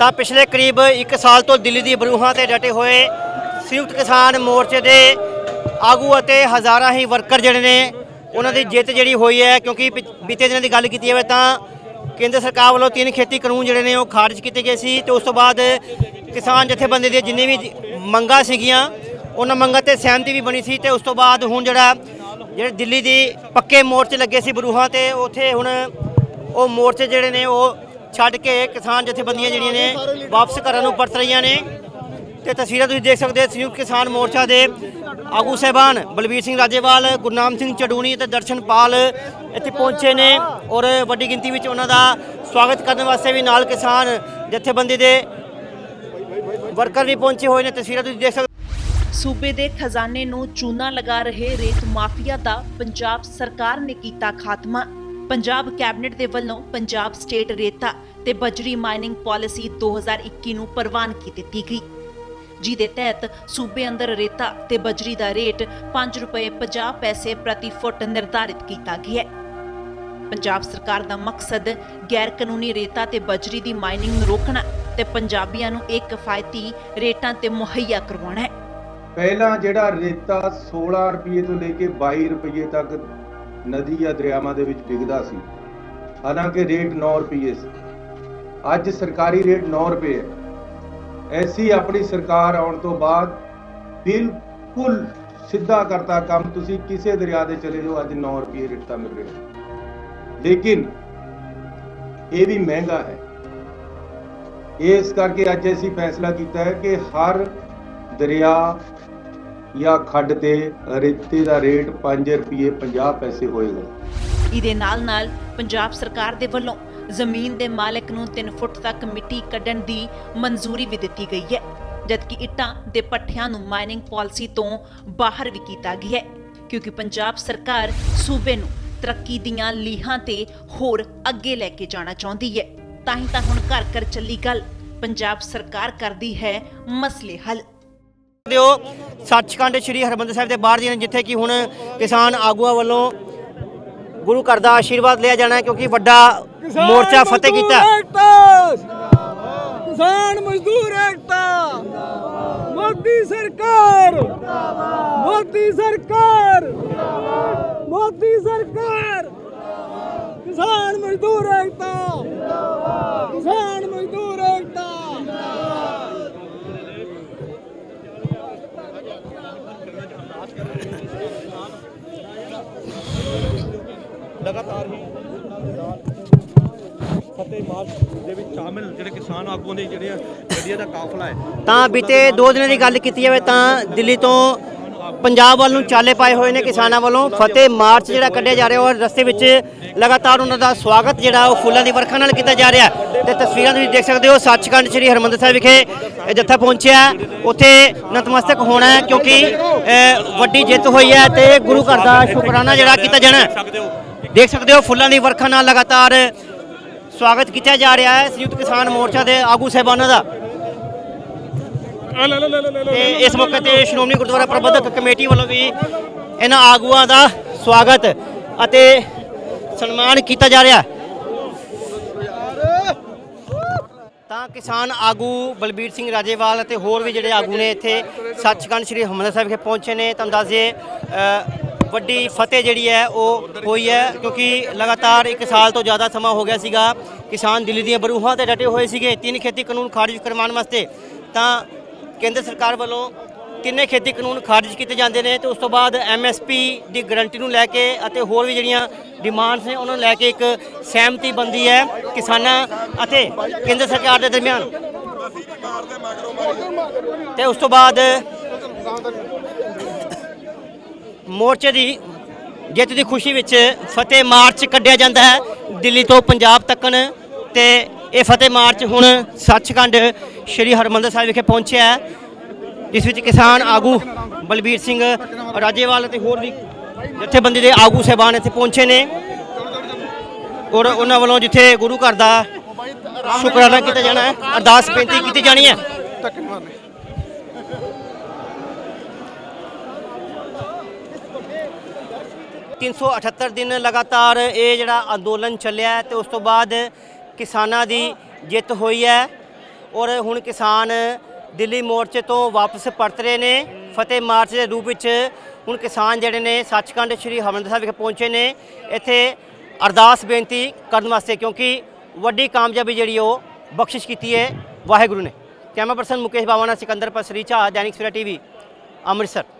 ਤਾਂ ਪਿਛਲੇ ਕਰੀਬ 1 ਸਾਲ ਤੋਂ ਦਿੱਲੀ ਦੀ ਬਰੂਹਾਂ ਤੇ ਡਟੇ ਹੋਏ ਸੰਯੁਕਤ ਕਿਸਾਨ ਮੋਰਚੇ ਦੇ ਆਗੂ ਅਤੇ ਹਜ਼ਾਰਾਂ ਹੀ ਵਰਕਰ ਜਿਹੜੇ ਨੇ, ਉਹਨਾਂ ਦੀ ਜਿੱਤ ਜਿਹੜੀ ਹੋਈ ਹੈ, ਕਿਉਂਕਿ ਪਿ- ਬੀਤੇ ਦਿਨਾਂ ਦੀ ਗੱਲ ਕੀਤੀ ਜਾਵੇ ਤਾਂ ਕੇਂਦਰ ਸਰਕਾਰ ਵੱਲੋਂ ਤਿੰਨ ਖੇਤੀ ਕਾਨੂੰਨ ਜਿਹੜੇ ਨੇ ਉਹ ਖਾਰਜ ਕੀਤੇ ਗਏ ਸੀ ਤੇ ਉਸ ਤੋਂ ਬਾਅਦ ਕਿਸਾਨ ਜਥੇਬੰਦੀ ਦੀਆਂ ਜਿੰਨੀ ਵੀ ਮੰਗਾਂ ਸੀਗੀਆਂ, ਉਹਨਾਂ ਮੰਗਾਂ ਤੇ ਸਹਿਮਤੀ ਵੀ ਬਣੀ ਸੀ ਤੇ ਉਸ ਤੋਂ ਬਾਅਦ ਹੁਣ ਜਿਹੜਾ, ਜਿਹੜੇ ਦਿੱਲੀ ਦੀ ਪੱਕੇ ਮੋਰਚੇ ਲੱਗੇ ਸੀ ਬਰੂਹਾਂ ਤੇ, ਉੱਥੇ ਹੁਣ ਉਹ ਮੋਰਚੇ ਜਿਹੜੇ ਨੇ ਉਹ ਛੱਡ ਕੇ ਕਿਸਾਨ ਜਥੇਬੰਦੀਆਂ ਜਿਹੜੀਆਂ ਨੇ ਵਾਪਸ ਘਰਾਂ ਨੂੰ ਪਰਤ ਰਹੀਆਂ ਨੇ। ਤੇ ਤਸਵੀਰਾਂ ਤੁਸੀਂ ਦੇਖ ਸਕਦੇ ਹੋ, ਸੰਯੁਕਤ ਕਿਸਾਨ ਮੋਰਚਾ ਦੇ ਆਗੂ ਸਹਿਬਾਨ ਬਲਬੀਰ ਸਿੰਘ ਰਾਜੇਵਾਲ, ਗੁਰਨਾਮ ਸਿੰਘ ਚੜੂਣੀ ਤੇ ਦਰਸ਼ਨਪਾਲ ਇੱਥੇ ਪਹੁੰਚੇ ਨੇ ਔਰ ਵੱਡੀ ਗਿਣਤੀ ਵਿੱਚ ਉਹਨਾਂ ਦਾ ਸਵਾਗਤ ਕਰਨ ਵਾਸਤੇ ਵੀ ਨਾਲ ਕਿਸਾਨ ਜਥੇਬੰਦੀ ਦੇ ਵਰਕਰ ਵੀ ਪਹੁੰਚੇ ਹੋਏ ਨੇ। ਤਸਵੀਰਾਂ ਤੁਸੀਂ ਦੇਖ ਸਕਦੇ ਸੂਬੇ ਦੇ ਖਜ਼ਾਨੇ ਨੂੰ ਚੂਨਾ ਲਗਾ ਰਹੇ ਰੇਤ ਮਾਫੀਆ ਦਾ ਪੰਜਾਬ ਸਰਕਾਰ ਨੇ ਕੀਤਾ ਖਾਤਮਾ। ਪੰਜਾਬ ਕੈਬਨਿਟ ਦੇ ਵੱਲੋਂ ਪੰਜਾਬ ਸਟੇਟ ਰੇਤਾ ਤੇ ਬਜਰੀ ਮਾਈਨਿੰਗ ਪਾਲਿਸੀ 2021 ਨੂੰ ਪ੍ਰਵਾਨਗੀ ਦਿੱਤੀ ਗਈ। ਜਿਹਦੇ ਤਹਿਤ ਸੂਬੇ ਅੰਦਰ ਰੇਤਾ ਤੇ ਬਜਰੀ ਦਾ ਰੇਟ 5 ਰੁਪਏ 50 ਪੈਸੇ ਪ੍ਰਤੀ ਫੁੱਟ ਨਿਰਧਾਰਿਤ ਕੀਤਾ ਗਿਆ ਹੈ। ਪੰਜਾਬ ਸਰਕਾਰ ਦਾ ਮਕਸਦ ਗੈਰ ਕਾਨੂੰਨੀ ਰੇਤਾ ਤੇ ਬਜਰੀ ਦੀ ਮਾਈਨਿੰਗ ਨੂੰ ਰੋਕਣਾ ਤੇ ਪੰਜਾਬੀਆਂ ਨੂੰ ਇੱਕ ਕਿਫਾਇਤੀ ਰੇਟਾਂ ਤੇ ਮੁਹੱਈਆ ਕਰਵਾਉਣਾ ਹੈ। ਪਹਿਲਾਂ ਜਿਹੜਾ ਰੇਤਾ 16 ਰੁਪਏ ਤੋਂ ਲੈ ਕੇ 22 ਰੁਪਏ ਤੱਕ ਨਦੀ ਜਾਂ ਦਰਿਆਵਾਂ ਦੇ ਵਿੱਚ ਡਿੱਗਦਾ ਸੀ। ਹਾਲਾਂਕਿ ਰੇਟ 9 ਰੁਪਏ ਸੀ। ਅੱਜ ਸਰਕਾਰੀ ਰੇਟ 9 ਰੁਪਏ ਹੈ। ਐਸੀ ਆਪਣੀ ਸਰਕਾਰ ਆਉਣ ਤੋਂ ਬਾਅਦ ਬਿਲਕੁਲ ਸਿੱਧਾ ਕਰਤਾ ਕੰਮ, ਤੁਸੀਂ ਕਿਸੇ ਦਰਿਆ ਦੇ ਚਲੇ ਜਾਓ, ਅੱਜ 9 ਰੁਪਏ ਰੇਟਾ ਮਿਲ ਰਿਹਾ। ਲੇਕਿਨ ਇਹ ਵੀ ਮਹਿੰਗਾ ਹੈ। ਇਸ ਕਰਕੇ ਅੱਜ ਅਸੀਂ ਫੈਸਲਾ ਕੀਤਾ ਹੈ ਕਿ ਹਰ ਦਰਿਆ ਜਾਂ ਖੱਡ ਤੇ ਰੇਤੇ ਦਾ ਰੇਟ 5 ਰੁਪਏ 50 ਪੈਸੇ ਹੋਏਗਾ। ਇਹਦੇ ਨਾਲ ਨਾਲ ਪੰਜਾਬ ਸਰਕਾਰ ਦੇ ਵੱਲੋਂ ਜ਼ਮੀਨ ਦੇ ਮਾਲਕ ਨੂੰ 3 ਫੁੱਟ ਤੱਕ ਮਿੱਟੀ ਕੱਢਣ ਦੀ ਮਨਜ਼ੂਰੀ ਵੀ ਦਿੱਤੀ ਗਈ ਹੈ, ਜਦਕਿ ਇੱਟਾਂ ਦੇ ਪੱਠਿਆਂ ਨੂੰ ਮਾਈਨਿੰਗ ਪਾਲਿਸੀ ਤੋਂ ਬਾਹਰ ਵੀ ਕੀਤਾ ਗਿਆ ਹੈ, ਕਿਉਂਕਿ ਪੰਜਾਬ ਸਰਕਾਰ ਸੂਬੇ ਨੂੰ ਤਰੱਕੀ ਦੀਆਂ ਲੀਹਾਂ ਤੇ ਹੋਰ ਅੱਗੇ ਲੈ ਕੇ ਜਾਣਾ ਚਾਹੁੰਦੀ ਹੈ। ਤਾਂ ਹੀ ਤਾਂ ਹੁਣ ਘਰ ਘਰ ਚੱਲੀ ਗੱਲ, ਪੰਜਾਬ ਸਰਕਾਰ ਕਰਦੀ ਹੈ ਮਸਲੇ ਹੱਲ। ਦਿਓ ਸੱਚਖੰਡ ਸ੍ਰੀ ਹਰਮੰਦਰ ਸਾਹਿਬ ਦੇ ਬਾਹਰ ਦੀਆਂ ਜਿੱਥੇ ਕਿ ਹੁਣ ਕਿਸਾਨ ਆਗੂਆਂ ਵੱਲੋਂ ਗੁਰੂ ਘਰ ਦਾ ਆਸ਼ੀਰਵਾਦ ਲਿਆ ਜਾਣਾ ਹੈ ਕਿਉਂਕਿ ਵੱਡਾ ਮੋਰਚਾ ਫਤਿਹ ਕੀਤਾ। ਕਿਸਾਨ ਮਜ਼ਦੂਰ ਏਕਤਾ! ਮੋਦੀ ਸਰਕਾਰ! ਮੋਦੀ ਸਰਕਾਰ! ਮੋਦੀ ਸਰਕਾਰ! ਕਿਸਾਨ ਮਜ਼ਦੂਰ ਏਕਤਾ! ਕਿਸਾਨ ਮਜ਼ਦੂਰ ਏਕਤਾ ਲਗਾਤਾਰ ਹੀ ਫਤਿਹ ਮਾਰਚ ਦੇ ਵਿੱਚ ਸ਼ਾਮਿਲ ਜਿਹੜੇ ਕਿਸਾਨ ਆਗੂਆਂ ਦੇ ਜਿਹੜੇ ਗੱਡੀਆਂ ਦਾ ਕਾਫਲਾ ਹੈ। ਤਾਂ ਬੀਤੇ ਦੋ ਦਿਨਾਂ ਦੀ ਗੱਲ ਕੀਤੀ ਜਾਵੇ ਤਾਂ ਦਿੱਲੀ ਤੋਂ ਪੰਜਾਬ ਵੱਲ ਨੂੰ ਚਾਲੇ ਪਾਏ ਹੋਏ ਨੇ ਕਿਸਾਨਾਂ ਵੱਲੋਂ। ਫਤਿਹ ਮਾਰਚ ਜਿਹੜਾ ਕੱਢਿਆ ਜਾ ਰਿਹਾ ਔਰ ਰਸਤੇ ਵਿੱਚ ਲਗਾਤਾਰ ਉਹਨਾਂ ਦਾ ਸਵਾਗਤ ਜਿਹੜਾ ਉਹ ਫੁੱਲਾਂ ਦੀ ਵਰਖਾ ਨਾਲ ਕੀਤਾ ਜਾ ਰਿਹਾ। ਹੈ। ਤੇ ਤਸਵੀਰਾਂ ਤੁਸੀਂ ਦੇਖ ਸਕਦੇ ਹੋ। ਸੱਚਖੰਡ ਸ੍ਰੀ ਹਰਮੰਦਰ ਸਾਹਿਬ ਵਿਖੇ ਇਹ ਜੱਥਾ ਪਹੁੰਚਿਆ। ਉੱਥੇ ਨਤਮਸਤਕ ਹੋਣਾ ਹੈ ਕਿਉਂਕਿ ਵੱਡੀ ਜਿੱਤ ਹੋਈ ਹੈ ਤੇ ਗੁਰੂ ਘਰ ਦਾ ਸ਼ੁਕਰਾਨਾ ਜਿਹੜਾ ਕੀਤਾ ਜਾਣਾ। ਦੇਖ ਸਕਦੇ ਹੋ ਫੁੱਲਾਂ ਦੀ ਵਰਖਾ ਨਾਲ ਲਗਾਤਾਰ ਸਵਾਗਤ ਕੀਤਾ ਜਾ ਰਿਹਾ ਹੈ ਸੰਯੁਕਤ ਕਿਸਾਨ ਮੋਰਚਾ ਦੇ ਆਗੂ ਸਹਿਬਾਨਾਂ ਦਾ। ਤੇ ਇਸ ਮੌਕੇ ਤੇ ਸ਼੍ਰੋਮਣੀ ਗੁਰਦੁਆਰਾ ਪ੍ਰਬੰਧਕ ਕਮੇਟੀ ਵੱਲੋਂ ਵੀ ਇਹਨਾਂ ਆਗੂਆਂ ਦਾ ਸਵਾਗਤ ਅਤੇ ਸਨਮਾਨ ਕੀਤਾ ਜਾ ਰਿਹਾ। ਤਾਂ ਕਿਸਾਨ ਆਗੂ ਬਲਬੀਰ ਸਿੰਘ ਰਾਜੇਵਾਲ ਅਤੇ ਹੋਰ ਵੀ ਜਿਹੜੇ ਆਗੂ ਨੇ ਇੱਥੇ ਸੱਚਖੰਡ ਸ੍ਰੀ ਹਰਿਮੰਦਰ ਸਾਹਿਬ ਵਿਖੇ ਪਹੁੰਚੇ ਨੇ। ਤੁਹਾਨੂੰ ਦੱਸ ਦਈਏ ਵੱਡੀ ਫਤਿਹ ਜਿਹੜੀ ਹੈ ਉਹ ਹੋਈ ਹੈ, ਕਿਉਂਕਿ ਲਗਾਤਾਰ 1 ਸਾਲ ਤੋਂ ਜ਼ਿਆਦਾ ਸਮਾਂ ਹੋ ਗਿਆ ਸੀਗਾ। ਕਿਸਾਨ ਦਿੱਲੀ ਦੀਆਂ ਬਰੂਹਾਂ ਤੇ ਡਟੇ ਹੋਏ ਸੀਗੇ। ਤਿੰਨ ਖੇਤੀ ਕਾਨੂੰਨ ਖਾਰਜ ਕਰਵਾਉਣ ਵਾਸਤੇ ਤਾਂ ਕੇਂਦਰ ਸਰਕਾਰ ਵੱਲੋਂ ਤਿੰਨੇ ਖੇਤੀ ਕਾਨੂੰਨ ਖਾਰਜ ਕੀਤੇ ਜਾਂਦੇ ਨੇ ਤੇ ਉਸ ਤੋਂ ਬਾਅਦ ਐਮਐਸਪੀ ਦੀ ਗਰੰਟੀ ਨੂੰ ਲੈ ਕੇ ਅਤੇ ਹੋਰ ਵੀ ਜਿਹੜੀਆਂ ਡਿਮਾਂਡਸ ਨੇ, ਉਹਨਾਂ ਨੂੰ ਲੈ ਕੇ ਇੱਕ ਸਹਿਮਤੀ ਬੰਦੀ ਹੈ ਕਿਸਾਨਾਂ ਅਤੇ ਕੇਂਦਰ ਸਰਕਾਰ ਦੇ ਦਰਮਿਆਨ। ਤੇ ਉਸ ਤੋਂ ਬਾਅਦ ਮੋਰਚੇ ਦੀ ਜਿੱਤ ਦੀ ਖੁਸ਼ੀ ਵਿੱਚ ਫਤਿਹ ਮਾਰਚ ਕੱਢਿਆ ਜਾਂਦਾ ਹੈ। ਦਿੱਲੀ ਤੋਂ ਪੰਜਾਬ ਤੱਕਨ ਤੇ ਇਹ ਫਤਿਹ ਮਾਰਚ ਹੁਣ ਸੱਚਖੰਡ ਸ੍ਰੀ ਹਰਮੰਦਰ ਸਾਹਿਬ ਵਿਖੇ ਪਹੁੰਚਿਆ ਹੈ। ਜਿਸ ਵਿੱਚ ਕਿਸਾਨ ਆਗੂ ਬਲਬੀਰ ਸਿੰਘ ਰਾਜੇਵਾਲ ਅਤੇ ਹੋਰ ਵੀ ਜਥੇਬੰਦੀ ਦੇ ਆਗੂ ਸਹਿਬਾਨ ਇੱਥੇ ਪਹੁੰਚੇ ਨੇ। ਔਰ ਉਹਨਾਂ ਵੱਲੋਂ ਜਿੱਥੇ ਗੁਰੂ ਘਰ ਦਾ ਸ਼ੁਕਰਾਨਾ ਕੀਤਾ ਜਾਣਾ ਹੈ, ਅਰਦਾਸ ਬੇਨਤੀ ਕੀਤੀ ਜਾਣੀ ਹੈ ਤਿੰਨ ਸੌ 378 ਦਿਨ ਲਗਾਤਾਰ ਇਹ ਜਿਹੜਾ ਅੰਦੋਲਨ ਚੱਲਿਆ ਹੈ ਤੇ ਉਸ ਤੋਂ ਬਾਅਦ ਕਿਸਾਨਾਂ ਦੀ ਜਿੱਤ ਹੋਈ ਹੈ ਔਰ ਹੁਣ ਕਿਸਾਨ ਦਿੱਲੀ ਮੋਰਚੇ ਤੋਂ ਵਾਪਸ ਪਰਤ ਰਹੇ ਨੇ ਫਤਿਹ ਮਾਰਚ ਦੇ ਰੂਪ ਵਿੱਚ ਹੁਣ ਕਿਸਾਨ ਜਿਹੜੇ ਨੇ ਸੱਚਖੰਡ ਸ੍ਰੀ ਹਰਿਮੰਦਰ ਸਾਹਿਬ ਵਿਖੇ ਪਹੁੰਚੇ ਨੇ ਇੱਥੇ ਅਰਦਾਸ ਬੇਨਤੀ ਕਰਨ ਵਾਸਤੇ ਕਿਉਂਕਿ ਵੱਡੀ ਕਾਮਯਾਬੀ ਜਿਹੜੀ ਉਹ ਬਖਸ਼ਿਸ਼ ਕੀਤੀ ਹੈ ਵਾਹਿਗੁਰੂ ਨੇ ਕੈਮਰਾ ਪਰਸਨ ਮੁਕੇਸ਼ ਬਾਵਾਨਾ ਸਿਕੰਦਰ ਪਸਰੀ Jha Dainik Savera TV Amritsar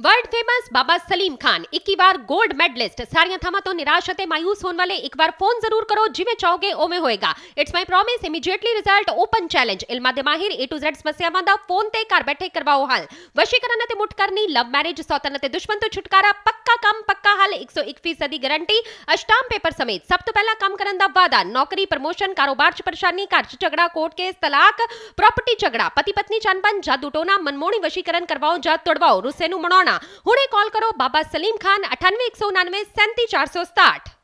world famous Baba Salim Khan 21 ਵਾਰ 골ਡ ਮੈਡਲਿਸਟ ਸਾਰੀਆਂ ਥਾਵਾਂ ਤੋਂ ਨਿਰਾਸ਼ ਅਤੇ ਮਾਇੂਸ ਹੋਣ ਵਾਲੇ ਇੱਕ ਵਾਰ ਫੋਨ ਜ਼ਰੂਰ ਕਰੋ ਜਿਵੇਂ ਚਾਹੋਗੇ ਉਵੇਂ ਹੋਏਗਾ it's my promise immediately result open challenge ਇਲਮਾ ਦੇ ਮਾਹਿਰ A to Z ਸਮੱਸਿਆਵਾਂ ਦਾ ਫੋਨ ਤੇ ਘਰ ਬੈਠੇ ਕਰਵਾਓ ਹੱਲ ਵਸ਼ੀਕਰਨ ਅਤੇ ਮੁੱਠ ਲਵ ਮੈਰਿਜ ਸੌਤਨ ਅਤੇ ਦੁਸ਼ਮਣ ਤੋਂ ਛੁਟਕਾਰਾ ਪੱਕਾ ਕੰਮ ਪੱਕਾ ਹੱਲ 101% ਦੀ ਗਾਰੰਟੀ ਅਸ਼ਟਾਮ ਪੇਪਰ ਸਮੇਤ ਸਭ ਤੋਂ ਪਹਿਲਾਂ ਕੰਮ ਕਰਨ ਦਾ ਵਾਅਦਾ ਨੌਕਰੀ ਪ੍ਰਮੋਸ਼ਨ ਕਾਰੋਬਾਰ 'ਚ ਪਰੇਸ਼ਾਨੀ ਘਰ 'ਚ ਝਗੜਾ ਕੋਰਟ ਕੇਸ ਤਲਾਕ ਪ੍ਰਾਪਰਟੀ ਝਗੜਾ ਪਤੀ ਪਤਨੀ ਚੰਬਨ ਜਾਦੂ ਟੋਨਾ ਮਨਮੋਹਣੀ ਵਸ਼ੀਕਰਨ ਕਰਵਾਓ ਜਾਂ ਤੁੜਵਾਓ ਰੁੱਸੇ ਨੂੰ ਮਨਾਉਣਾ ਹੁਣੇ ਕਾਲ ਕਰੋ ਬਾਬਾ ਸਲੀਮ ਖਾਨ 9819937467